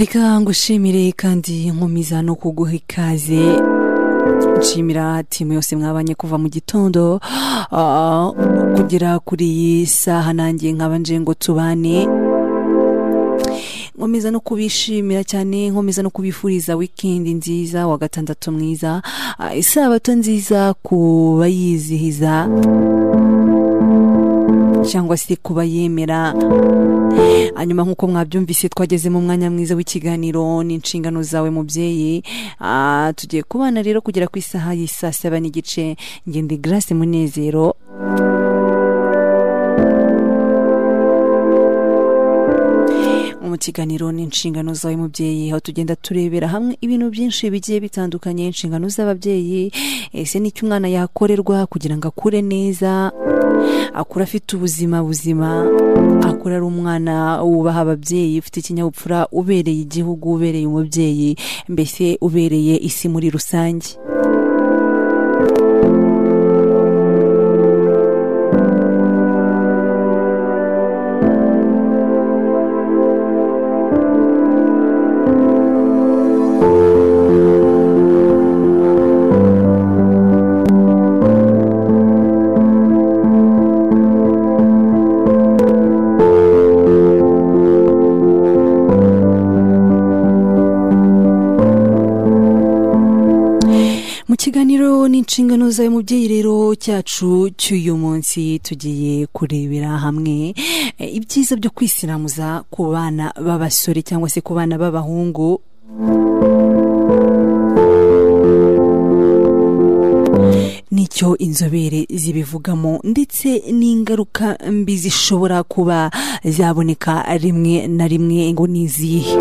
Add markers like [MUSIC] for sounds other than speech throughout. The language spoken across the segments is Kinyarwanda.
reka ngushimire kandi nkomeza no kuguha ikaze. Nshimira timu yose mwabanye kuva mu gitondo. Ah, kugera kuri iyi saha nanjye nkaba ngo tubane. Nkomeza no kubishimira cyane nkomeza no kubifuriza wikendi nziza wa gatandatu mwiza. Ah, isabato nziza ku bayizihiza cyangwa se kuba yemera hanyuma nk'uko mwabyumvise twageze mu mwanya mwiza w'ikiganiro n'inshingano zawe mubyeyi. Ah, tugiye kubana rero kugera ku isaha y'isaa saba n'igice. Ngende grace munezero. Mu kiganiro n'inshingano zawe mubyeyi. Aho tugenda turebera hamwe ibintu byinshi bigiye bitandukanye inshingano z'ababyeyi ese n'icyo umwana yakorerwa kugira ngo akure neza akura afite ubuzima buzima akura ari umwana wubaha ababyeyi ufite ikinyabupfura ubereye igihugu ubereye umubyeyi mbese ubereye isi muri rusange. N'inshingano zawe mubyeyi rero cyacu cy'uyu munsi tugiye kurebera hamwe eh, ibyiza byo kwisiramuza ku bana b'abasore cyangwa se ku bana b'abahungu. Nicyo inzobere zibivugamo ndetse n'ingaruka mbi zishobora kuba zaboneka rimwe na rimwe ngo ni izihe?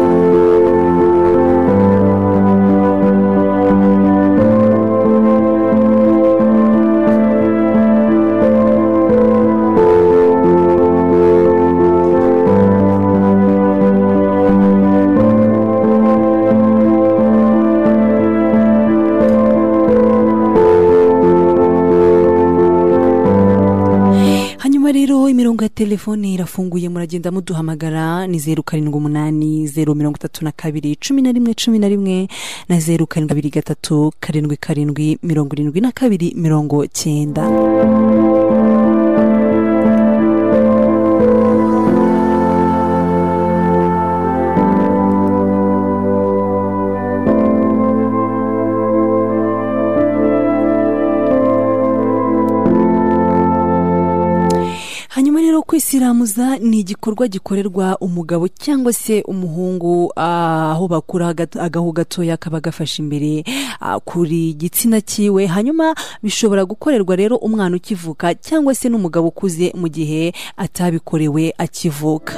Telefone irafunguye muragenda muduhamagara ni zeru karindwi umunani zeru mirongo itatu na kabiri cumi na rimwe cumi na rimwe na zeru karindwi abiri gatatu karindwi karindwi mirongo irindwi na kabiri mirongo cyenda. Kwisiramuza ni igikorwa gikorerwa umugabo cyangwa se umuhungu ah, aho bakura aga- agahu gatoya kaba gafashe imbere ah, kuri gitsina cyiwe hanyuma bishobora gukorerwa rero umwana ukivuka cyangwa se n'umugabo ukuze mu gihe atabikorewe akivuka.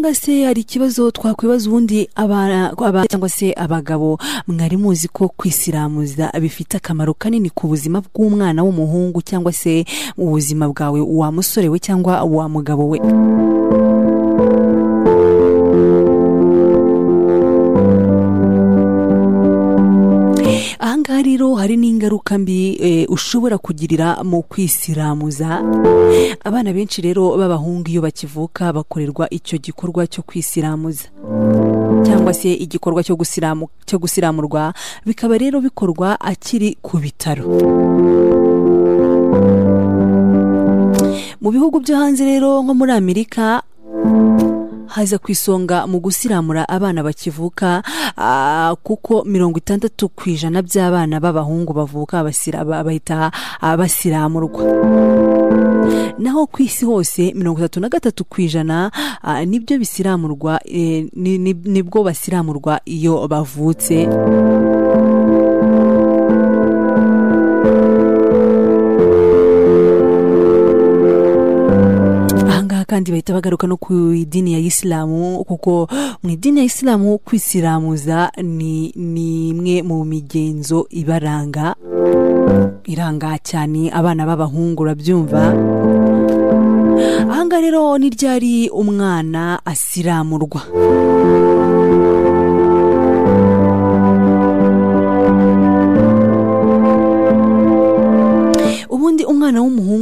Ahangaha se hari ikibazo twakwibaza ubundi cyangwa se abagabo mwari muzi ko kwisiramuza bifite akamaro kanini ku buzima bw'umwana w'umuhungu cyangwa se ubuzima bwawe wa musore we cyangwa wa mugabo we. Rero hari n'ingaruka mbi eh, ushobora kugirira mu kwisiramuza abana benshi rero b'abahungu iyo bakivuka bakorerwa icyo gikorwa cyo kwisiramuza cyangwa se igikorwa cyo gusiramurwa bikaba rero bikorwa akiri ku bitaro. Mu bihugu byo hanze rero nko muri amerika haza ku isonga mu gusiramura abana bakivuka ah, kuko mirongo itandatu ku ijana by'abana b'abahungu bavuka bahita ah, basiramurwa. Naho ku isi hose mirongo itatu na gatatu ku ijana ah, ni byo bisiramurwa eh, ni- ni- ni bwo basiramurwa iyo bavutse. Kandi bahita bagaruka no ku idini ya isilamu kuko mu idini ya isilamu kwisiramuza ni imwe mu migenzo ibaranga iranga cyane abana b'abahungu urabyumva ahangaha rero ni ryari umwana asiramurwa? Ubundi umwana w'umuhungu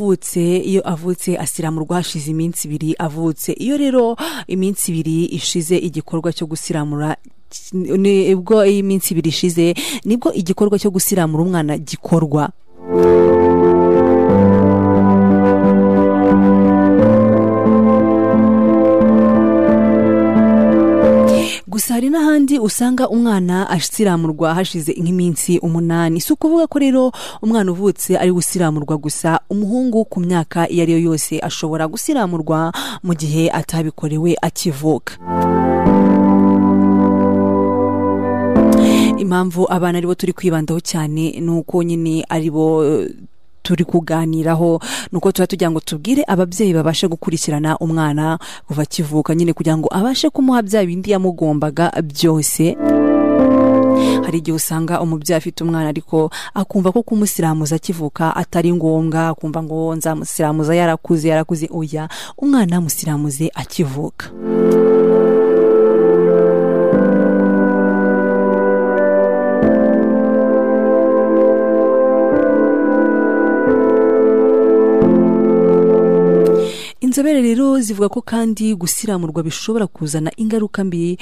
avutse iyo avutse asiramurwa hashize iminsi ibiri avutse. Iyo rero iminsi ibiri ishize igikorwa cyo gusiramura ubwo iyi minsi ibiri ishize ni bwo igikorwa cyo gusiramura umwana gikorwa. Gusa hari n'ahandi usanga umwana asiramurwa hashize nk'iminsi umunani. Si ukuvuga ko rero umwana uvutse ari gusiramurwa gusa. Umuhungu ku myaka iyo ari yo yose ashobora gusiramurwa mu gihe atabikorewe akivuka. Impamvu abana ari bo turi kwibandaho cyane ni uko nyine ari bo turi kuganiraho. Ni uko tuba tugira ngo tubwire ababyeyi babashe gukurikirana umwana kuva akivuka. Nyine kugira ngo abashe kumuha bya bindi yamugombaga byose. Hari igihe usanga umubyeyi afite umwana ariko akumva ko kumusiramuza akivuka atari ngombwa akumva ngo nzamusiramuza yarakuze yarakuze oya umwana musiramuze akivuka. Inzobere rero zivuga ko kandi gusiramurwa bishobora kuzana ingaruka mbi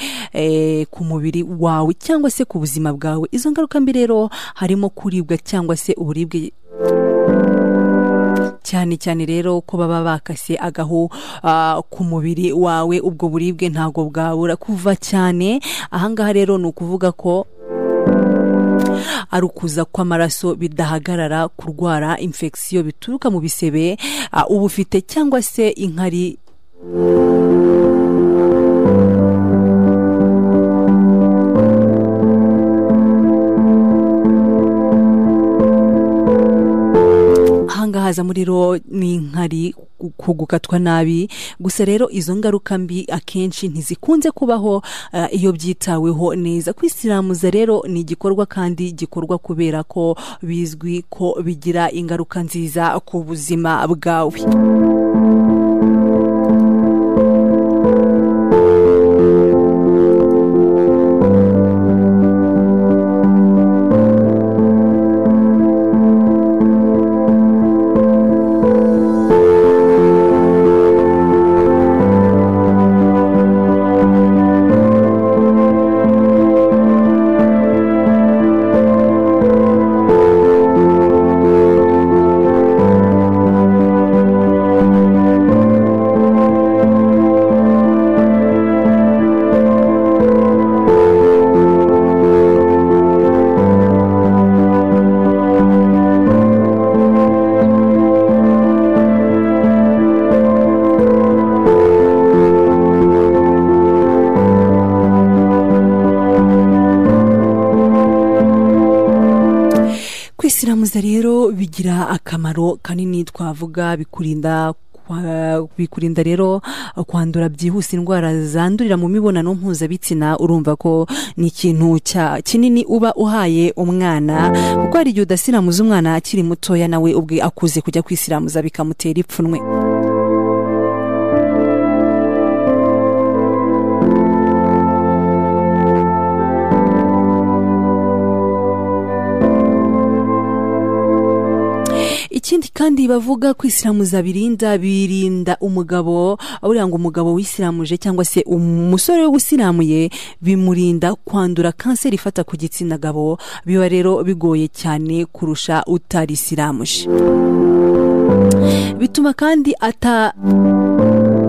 ku mubiri wawe cyangwa se ku buzima bwawe. Izo ngaruka mbi rero harimo kuribwa cyangwa se uburibwe. Cyane cyane rero ko baba bakase agahu ku mubiri wawe ubwo buribwe ntabwo bwabura kuva cyane. Ahangaha rero ni ukuvuga ko ari ukuza kw'amaraso bidahagarara kurwara infection bituruka mu bisebe uba ufite cyangwa se inkari. Ahangaha haza muri ro n'inkari kugukatwa nabi. Gusa rero izo ngaruka mbi akenshi ntizikunze kubaho iyo byitaweho neza. Kwisiramuza rero ni igikorwa kandi gikorwa kubera ko bizwi ko bigira ingaruka nziza ku buzima bwawe. Kwisiramuza rero bigira akamaro kanini twavuga bikurinda bikurinda rero kwandura byihuse indwara zandurira mu mibonano mpuzabitsina urumva ko ni ikintu kinini uba uhaye umwana kuko hari igihe udasiramuza umwana akiri mutoya nawe ubwe akuze kujya kwisiramuza bikamutera ipfunwe. Ikindi kandi bavuga kwisiramuza birinda birinda umugabo buriya ngo umugabo wisiramuje cyangwa se umusore w'usiramuye bimurinda kwandura kanseri ifata ku gitsina gabo biba rero bigoye cyane kurusha utarisiramuje bituma kandi ata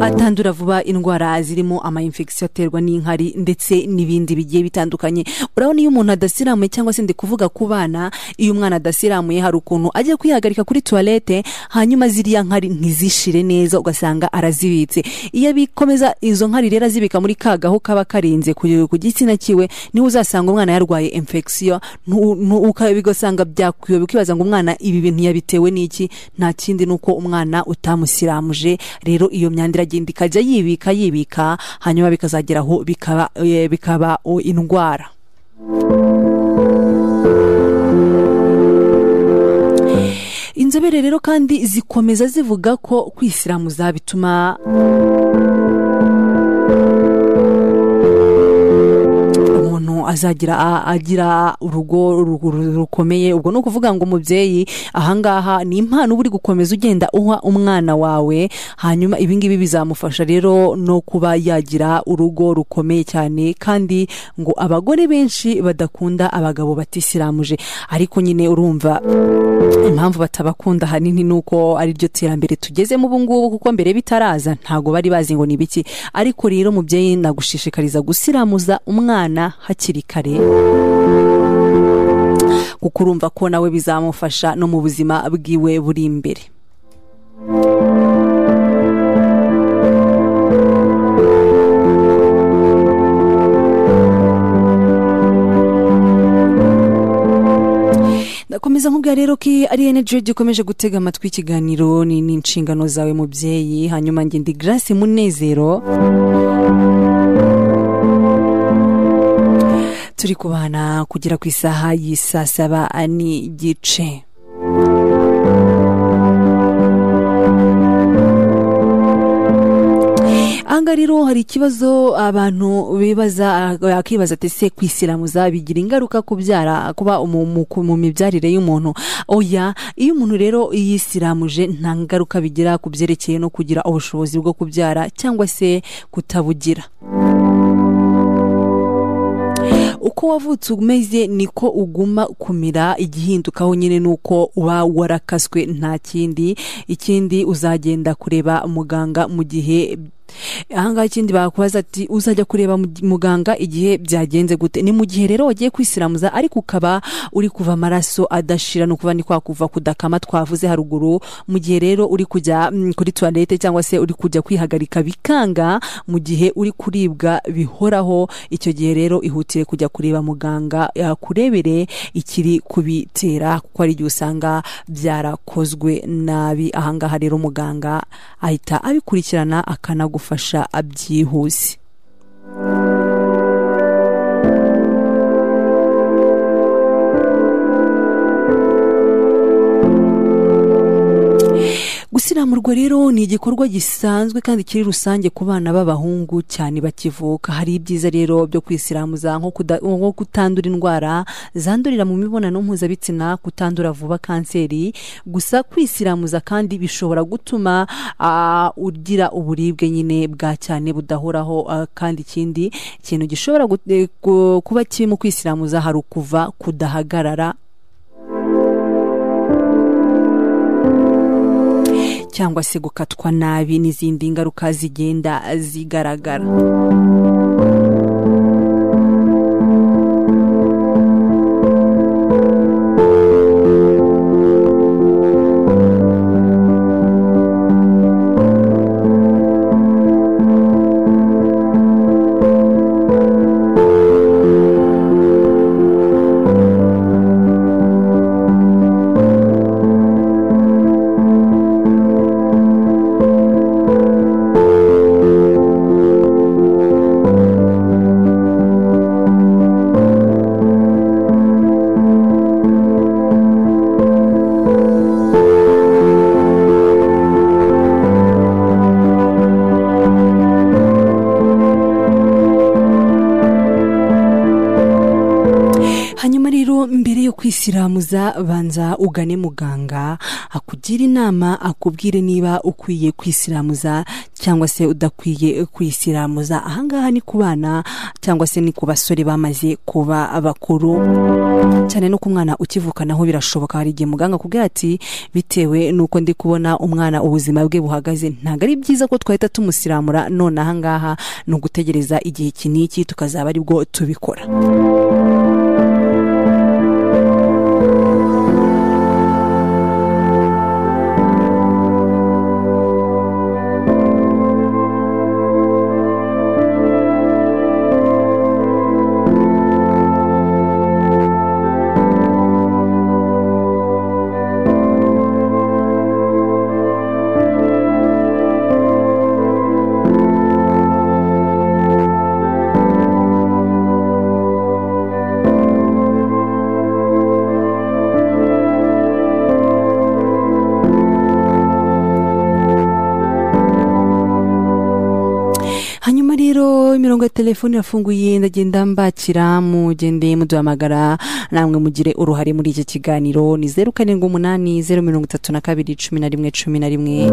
atandura vuba indwara zirimo ama infection aterwa n'inkari ndetse n'ibindi bigiye bitandukanye. Urabona iyo umuntu adasiramuye cyangwa se ndi kuvuga ku bana iyo umwana adasiramuye hari ukuntu ajya kwihagarika kuri toilette hanyuma ziriya nkari ntizishire neza ugasanga arazibitse. Iyo bikomeza izo nkari rero azibika muri ka gaho kaba karinze ku gitsina kiwe ni ho uzasanga umwana yarwaye infection bigasanga byakwiye ukibaza ngo umwana ibi bintu yabitewe n'iki? Nta kindi ni uko umwana utamusiramuje. Rero iyo myanda iragenda ikajya yibika yibika hanyuma bikazageraho bikaba bikaba indwara. Inzobere rero kandi zikomeza zivuga ko kwisiramuza bituma azagira agira urugo ru- ru- rukomeye. Ubwo ni ukuvuga ngo umubyeyi ahangaha ni impano uba uri gukomeza ugenda uha umwana wawe hanyuma ibingibi bizamufasha rero no kuba yagira urugo rukomeye cyane. Kandi ngo abagore benshi badakunda abagabo batisiramuje. Ariko nyine urumva impamvu batabakunda ahanini ni uko ari ryo terambere tugezemo ubu ngubu kuko mbere bitaraza ntabwo bari bazi ngo ni biki ariko rero mubyeyi nagushishikariza gusiramuza umwana hakiri kare kuko urumva ko nawe bizamufasha no mu buzima bwiwe buri imbere ndakomeza nkubwira rero ko ari energy gikomeje gutega amatwi ikiganiro ni n'inshingano zawe mubyeyi. Hanyuma njye ndi grace munezero. Turi kubana kugera ku isaha y'isaa saba n'igice ahangaha rero hari ikibazo abantu bibaza akibaza ati se kwisiramuza bigira ingaruka kubyara kuba mu mibyarire y'umuntu? Oya iyo umuntu rero yisiramuje nta ngaruka bigira ku byerekeye no kugira ubushobozi bwo kubyara cyangwa se kutabugira. Uko wavutse umeze niko uguma kumira igihindukaho nyine ni uko uba warakaswe nta kindi. Ikindi uzagenda kureba muganga mu gihe ahangaha ikindi bakubaza ati uzajya kureba mu- muganga igihe byagenze gute? Ni mu gihe rero wagiye kwisiramuza ariko ukaba uri kuva amaraso adashira ni ukuvuga ni kwa kuva kudakama twavuze haruguru mu gihe rero uri kujya mm, kuri tuwarete cyangwa se uri kujya kwihagarika bikanga mu gihe uri kuribwa bihoraho icyo gihe rero ihutire kujya kureba muganga yakurebere ikiri kubitera kuko hari igihe usanga byarakozwe nabi. Ahangaha rero muganga ahita abikurikirana akanagufasha byihuse gusiramurwa rero ni igikorwa gisanzwe kandi kiri rusange ku bana b'abahungu cyane bakivuka. Hari ibyiza rero byo kwisiramuza nko kutandura indwara zandurira mu mibonano mpuzabitsina kutandura vuba kanseri. Gusa kwisiramuza kandi bishobora gutuma ugira uburibwe nyine bwa cyane budahoraho ah, kandi ikindi ikintu gishobora kuba kibi mu kwisiramuza hari ukuva kudahagarara cyangwa se gukatwa nabi n'izindi ngaruka zigenda zigaragara. Hanyuma rero mbere yo kwisiramuza banza ugane muganga akugira inama akubwire niba ukwiye kwisiramuza cyangwa se udakwiye kwisiramuza ahangaha ni ku bana cyangwa se ni ku basore bamaze kuba bakuru. Cyane no ku mwana ukivuka naho birashoboka hari igihe muganga akubwira ati bitewe n'uko ndi kubona umwana ubuzima bwe buhagaze ntabwo ari byiza ko twahita tumusiramura none ahangaha ni ugutegereza igihe iki n'iki tukazaba ari bwo tubikora. Rero imirongo ya telefoni irafunguye ndagenda mbakira mugende muduhamagara namwe mugire uruhare muri iki kiganiro. Ni zeru karindwi umunani zeru mirongo itatu na kabiri cumi na rimwe cumi na rimwe.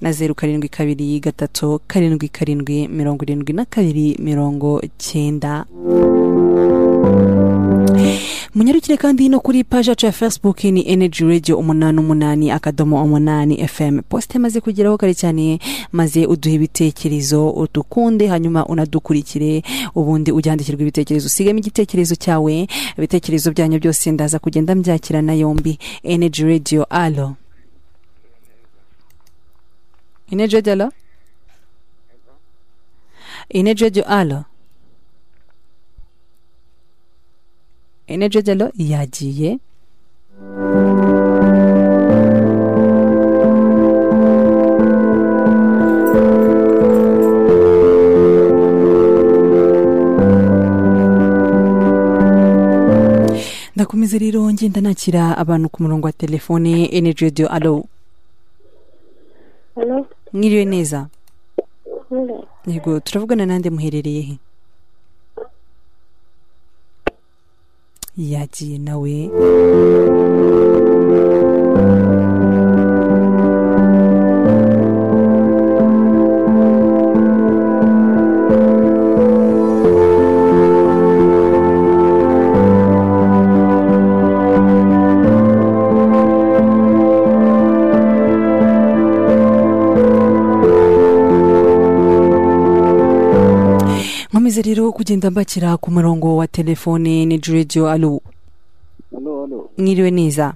Na zeru karindwi kabiri gatatu karindwi karindwi mirongo irindwi na kabiri mirongo cyenda munyarukire kandi no kuri paji yacu ya facebook ni energy radio umunani umunani akadomo umunani fm posite imaze kugeraho kare cyane maze uduhe ibitekerezo udukunde hanyuma unadukurikire ubundi ujye handikirwa ibitekerezo. Usigamo igitekerezo cyawe ibitekerezo byanyu byose ndaza kugenda mbyakira na yombi. Energy radio alo energy radio alo energy radio alo radio yagiye ndakomeza rero ngenda nakira abantu ku murongo wa telefone energy radio alo mwiriwe neza? Yego turavugana nande muherereye he? Yagiye nawe. Rero kugenda mbakira ku murongo wa telefone ni hano hano mwiriwe neza?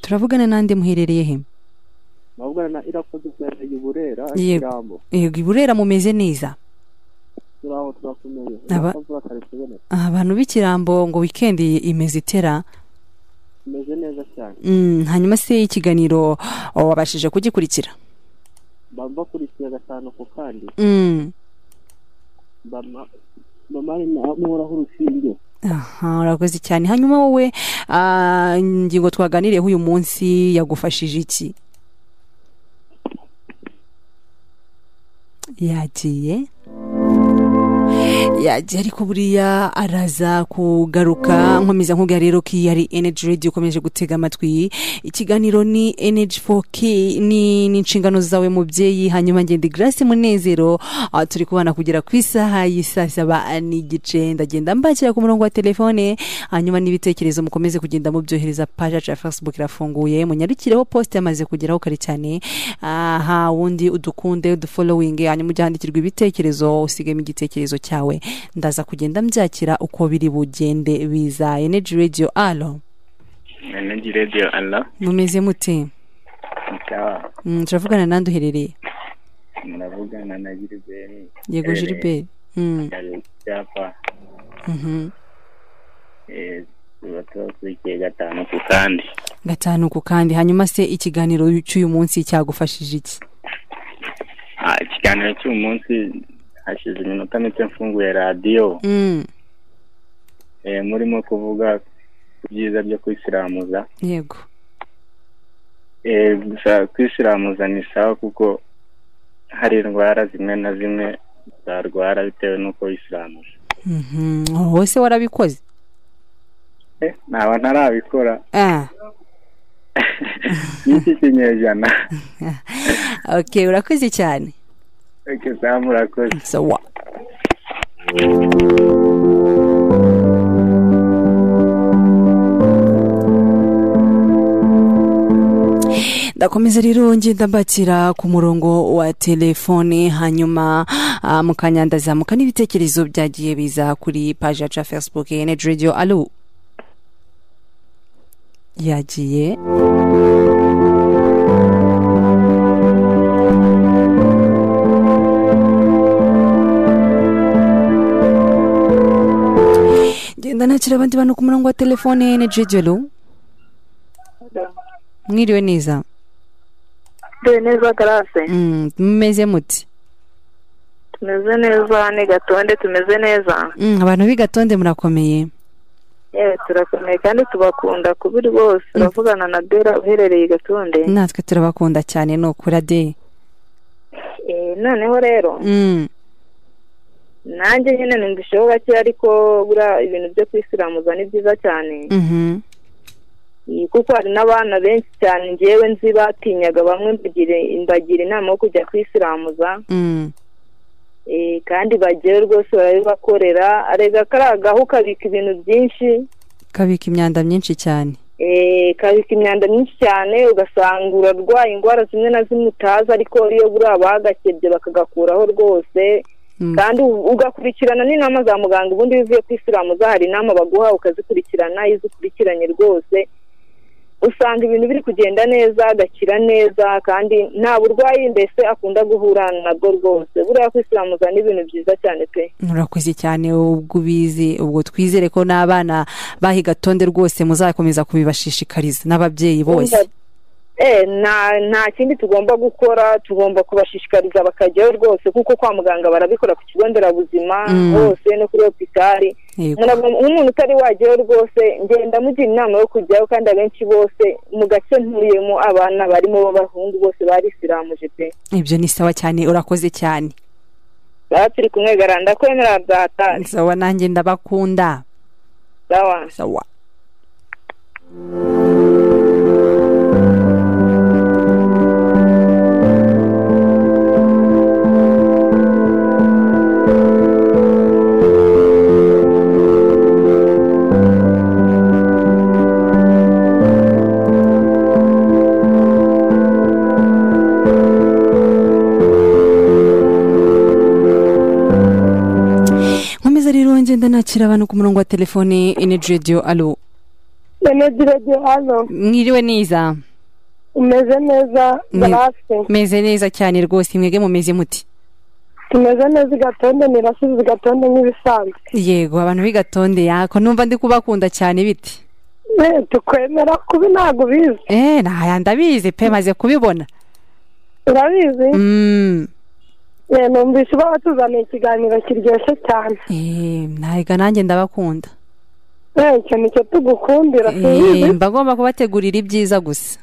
Turavugana nande muherereye he? Navugana na irakoze byabereye uburera Yego. iburera mumeze neza? Kuboneka abantu b'ikirambo ngo wikendi imeze itera? Tumeze neza cyane. Mm, hanyuma se ikiganiro oh, wabashije kugikurikira? Mba mbakurikiye gatanu ku kandi. Mba ma- mba mari namuhoraho urushinge aha urakoze cyane. Hanyuma wowe ah, ingingo twaganiriyeho uyu munsi yagufashije iki? Yagiye. Yagiye ariko buriya araza kugaruka. Nkomeza nkubwira rero ko iyi ari energy radio ukomeje gutega amatwi. Ikiganiro ni energy for k ni inshingano zawe mubyeyi. Hanyuma ngende grace munezero. Ah, turi kubana kugera ku isaha y'isaa saba n'igice. Ndagenda mbakira ku murongo wa telefone. Hanyuma n'ibitekerezo mukomeze kugenda mubyohereza paji yacu ya facebook irafunguye. Munyarukireho post yamaze kugeraho kare cyane. Aha wundi udukunde udufollowing. Hanyuma ujye handikirwa ibitekerezo usigemo igitekerezo cyawe. Ndaza kugenda mbyakira uko biri bugende biza energy radio alo Energy Radio Allah mumeze mute? Mm, turavugana nande uherereye muravugana na Gilbert yego gilbert Mm, hari icyapa. Mhm. eh, tuba tubakurikiye gatanu ku kandi. Gatanu ku kandi. Hanyuma se ikiganiro cy'uyu munsi cyagufashije iki? Ah, ikiganiro cy'uyu munsi hashize iminota mike mfunguye radiyo Mm, eh, murimo kuvuga ku byiza byo kwisiramuza yego. Eh, gusa kwisiramuza ni sawa kuko hari indwara zimwe na zimwe zarwara bitewe n'uko wisiramuje Mhm. wose warabikoze? Eh, naba ntarabikora. Ah. [LAUGHS] n'iki kinyejana? [LAUGHS] Urakoze cyane. Sawa murakoze sawa ndakomeza rero ngenda mbakira ku murongo wa telefone hanyuma ah, mukanyandazamuka n'ibitekerezo byagiye biza kuri paji yacu ya facebook energy radio. Alo yagiye. Genda nakira abandi bantu ku murongo wa telefone energy radio alo mwiriwe neza Dore neza karase Mm, mumeze muti. Tumeze neza ni gatonde tumeze neza. Mm, abantu b'igatonde murakomeye. Yewe turakomeye kandi tubakunda kubiri bose. Turavugana na bera uherereye i gatonde. Natwe turabakunda cyane ni ukuri ade Eh, noneho rero. Mm, nanjye nyine numvisheho gake ariko buriya ibintu byo kwisiramuza ni byiza cyane. Mhm, kuko hari n'abana benshi cyane ngewe nzi batinyaga bamwe mbagira inama yo kujya kwisiramuza mm. Eh, kandi bagewe rwose barabibakorera. Arega kariya gahu kabika ibintu byinshi. Kabika imyanda myinshi cyane. Eh, kabika imyanda myinshi cyane ugasanga urarwaye indwara zimwe na zimwe utazi ariko iyo buriya bagakebye bakagakuraho rwose. Kandi u- ugakurikirana n'inama za muganga ubundi iyo uvuye kwisiramuza hari inama baguha ukazikurikirana iyo uzikurikiranye rwose usanga ibintu biri kugenda neza agakira neza kandi nta burwayi mbese akunda guhura nabwo rwose. Buriya kwisiramuza ni ibintu byiza cyane pe. Murakoze cyane ubwo ubizi ubwo twizere ko n'abana bahiga tonde rwose muzakomeza kubibashishikariza n'ababyeyi bose. Nta nta kindi tugomba gukora tugomba kubashishikariza bakajyayo rwose kuko kwa muganga barabikora ku kigo nderabuzima Mm. hose no kuri hopitari nk'umuntu utari wajyayo rwose ngenda mugira inama yo kujyayo kandi abenshi bose mu gace ntuyemo abana barimo b'abahungu bose barisiramuje pe ibyo ni sawa cyane urakoze cyane. Baba turi kumwe garanda kwemera bwatari sawa nanjye ndabakunda. Sawa. Sawa. Ngenda nakira abantu ku murongo wa telefone energy radio alo. Energy Radio hano mwiriwe neza umeze neza grace meze neza cyane rwose mwege mumeze muti? Tumeze neza igatonde nirasubiza igatonde nk'ibisanzwe. Yego abantu b'igatonde yako. Numva ndi kubakunda cyane biti. Eh, tukwemera kubi ntabwo ubizi. Eh naya ndabizi pe maze kubibona. Urabizi? Mm. Eh, numvise uba watuzaniye ikiganiro kiryoshye cyane. Eh ntahiga nanjye ndabakunda. Eh, icyo ni cyo tugukundira eh mba ngomba kubategurira ibyiza gusa.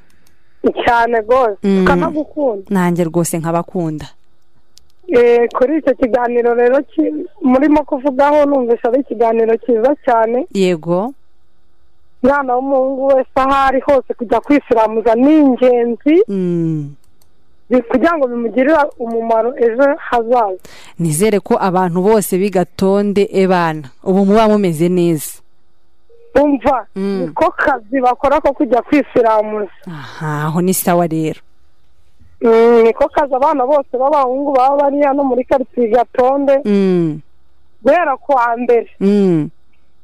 Cyane rwose. Mm. tukanagukunda nanjye rwose nkabakunda. Kuri icyo kiganiro rero murimo kuvugaho numvise ari ikiganiro cyiza cyane. Yego. Umwana w'umuhungu wese aho ari hose kujya kwisiramuza ni ingenzi. Mm. Kugira ngo bimugirire umumaro ejo hazaza. Nizere ko abantu bose b'igatonde ebana. Ubu muba mumeze neza. Umva Mm. niko kazi bakora ko kujya kwisiramuza aha aho ni sawa rero. Mm, niko kazi abana bose b'abahungu baba bari hano muri karitsiye gatonde mm. guhera ku wa mbere. Mm.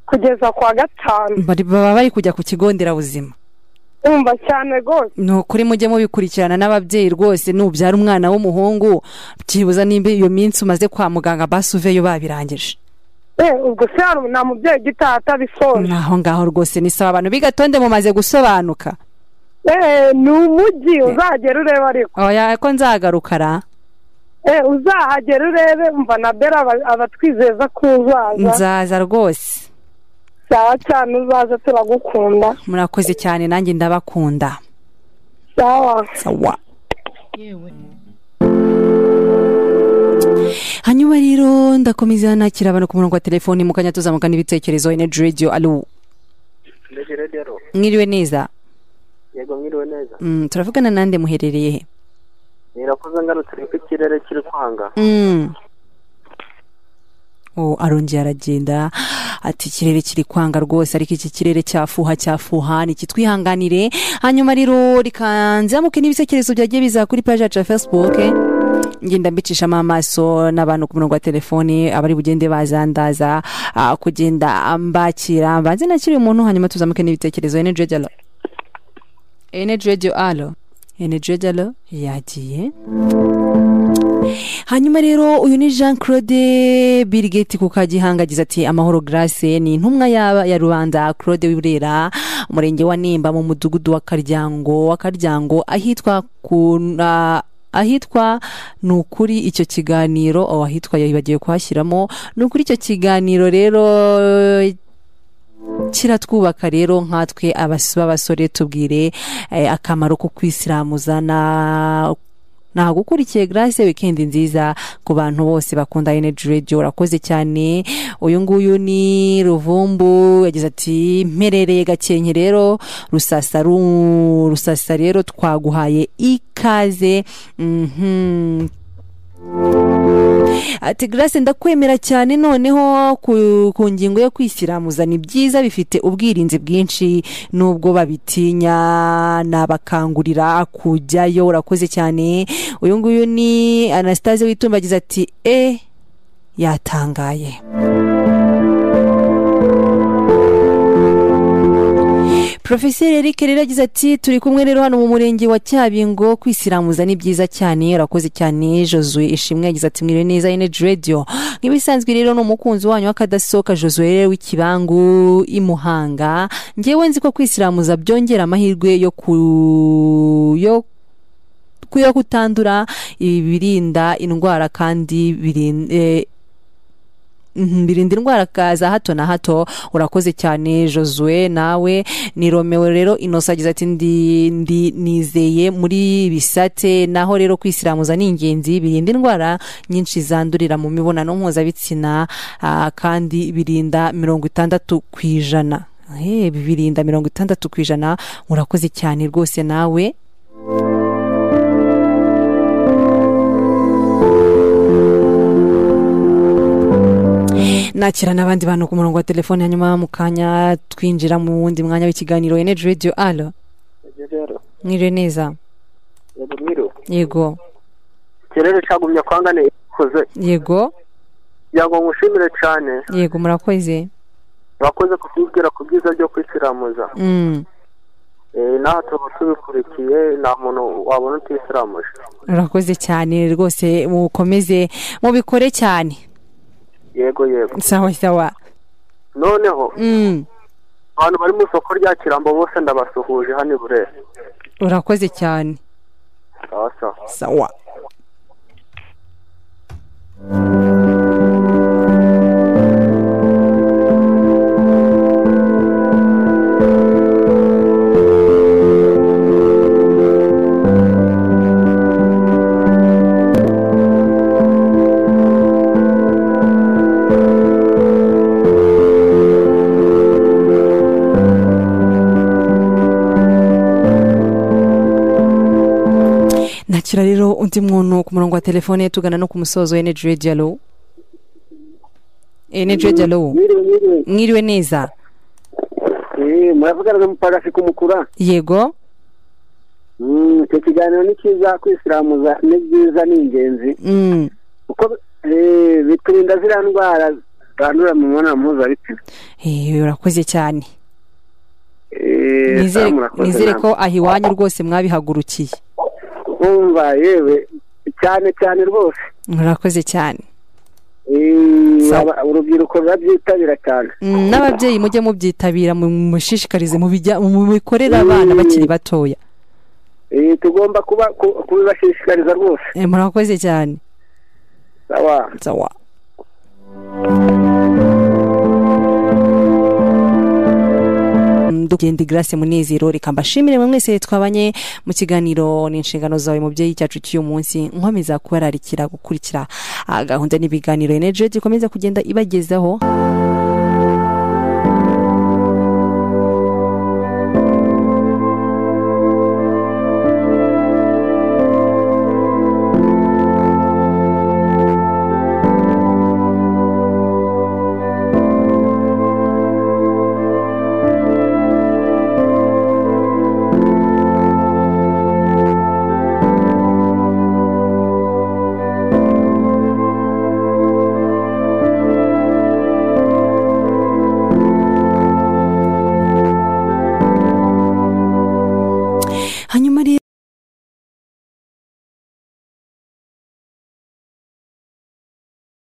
kugeza ku wa gatanu baba bari kujya ku kigo nderabuzima. Umva cyane rwose. Ni ukuri mujye mubikurikirana n'ababyeyi rwose nubyara umwana w'umuhungu byibuza nimba iyo minsi umaze kwa muganga basi uveyo babirangije. Eh, ubwo se hari nta mubyeyi ugitaha atabisoje? Naho ngaho rwose ni sawa abantu. B'igatonde mumaze gusobanuka. Eh, ni umujyi uzagera urebe ariko. Oya ko nzagaruka ra Eh, uzahagera urebe umva na bera aba- abatwizeza ko uzaza. Nzaza rwose. Sawa cyane uzaza turagukunda. Murakoze cyane nanjye ndabakunda. Sawa. Sawa. Hanyuma rero ndakomeza nakira abantu ku murongo wa telefoni mu kanya tuzamuka n'ibitekerezo energy radio alo mwiriwe neza? Yego mwiriwe neza. Mm, turavugana nande muherereye? He nirakoze ngarutse ko ikirere kiri kwanga. Mm. Arongera aragenda ati ikirere kiri kwanga rwose ariko iki kirere cyafuha cyafuha ni kitwihanganire hanyuma rero rikanzamuke n'ibitekerezo byagiye biza kuri paji yacu ya facebook. Ngenda mbicishamo amaso n'abantu ku murongo wa telefoni abari bugende bazandaza kugenda mbakira. Mbanze nakiri umuntu hanyuma tuzamuke n'ibitekerezo. Energy radio alo energy radio alo yagiye. Hanyuma rero uyu ni jean claude birigeti ku kagihanga agize ati amahoro grace. Ni intumwa ya, rubanda claude w'urera umurenge wa nimba mu mudugudu wa karyango. Wa karyango ahitwa ku ah, ahitwa ni ukuri icyo kiganiro oh, ahitwa yibagiwe kuhashyiramo. Ni ukuri icyo kiganiro rero kiratwubaka rero nkatwe abas- b'abasore tubwire eh, akamaro ko kwisiramuza na nagukurikiye grace wikendi nziza ku bantu bose bakunda energy radio urakoze cyane. Uyu nguyu ni ruvumbu yagize ati mperereye gakenke rero rusasa ru- rusasa rero twaguhaye ikaze. Mhm. Ati grace ndakwemera cyane noneho ku, ngingo yo kwisiramuza. Ni byiza bifite ubwirinzi bwinshi nubwo babitinya nabakangurira kujyayo. Urakoze cyane. Uyu nguyu ni anastase witumba agize ati e yatangaye. Profeseri Eric rero yagize ati turi kumwe rero hano mu murenge wa Cyabingo kwisiramuza ni byiza cyane urakoze cyane. Josue Ishimwe yagize ati mwiriwe neza Energy Radio. Nk'ibisanzwe rero ni umukunzi wanyu w'akadasohoka Josue rero w'ikibangu i Muhanga. Ngewe nzi ko kwisiramuza byongera amahirwe yo ku yo yo kutandura ibirinda indwara kandi Mhm, birinda indwara za hato na hato. Urakoze cyane josue. Nawe ni romeo rero inosa agize ati ndi, nizeye muri bisate. Naho rero kwisiramuza ni ingenzi. Birinda indwara nyinshi zandurira mu mibonano mpuzabitsina kandi birinda mirongo itandatu ku ijana. Eh, birinda mirongo itandatu ku ijana. Urakoze cyane rwose nawe. Nakira n'abandi bantu ku murongo wa telefone hanyuma mu kanya twinjira mu wundi mwanya w'ikiganiro energy radio alo mwiriwe neza. Yego ikirere cyagumye kwangane ikoze yego. Ngo ngushimire cyane. Yego murakoze. Urakoze kutubwira ku byiza byo kwisiramuza Mm, Eh, naho tuba tubikurikiye nta muntu wabona utisiramuje. Urakoze cyane rwose mukomeze mubikore cyane. Yego yego. Sawa sawa. Noneho. Mm, abantu bari mu isoko rya kirambo bose ndabasuhuje hano i burera. Urakoze cyane. Sawa. Sawa. Nakira rero undi muntu ku murongo wa telefone tugana no ku musozo wa energy radio alo energy radio alo mwiriwe neza. Muravugana n'umupagasi kumukura yego. Icyo kiganiro ni cyiza kwisiramuza ni byiza ni ingenzi. Mm, kuko eh, biturinda ziriya ndwara zandurira mu mibonano mpuzabitsina. Eh, urakoze cyane. Eh, nizere ko aho iwanyu rwose mwabihagurukiye. Umva yewe cyane cyane rwose. Murakoze cyane. Urubyiruko rurabyitabira cyane. Mm, n'ababyeyi mujye mubyitabira mu- mushishikarize mubikorere abana bakiri batoya. Tugomba kuba ku- kubibashishikariza rwose. Eh, murakoze cyane. Sawa. Sawa. Dugenda grace munezero reka mbashimire mwe mwese twabanye mu kiganiro ni inshingano zawe mubyeyi cyacu cy'uyu munsi nkomeza kubararikira gukurikira. Ah, gahunda n'ibiganiro energy gikomeza kugenda ibagezaho.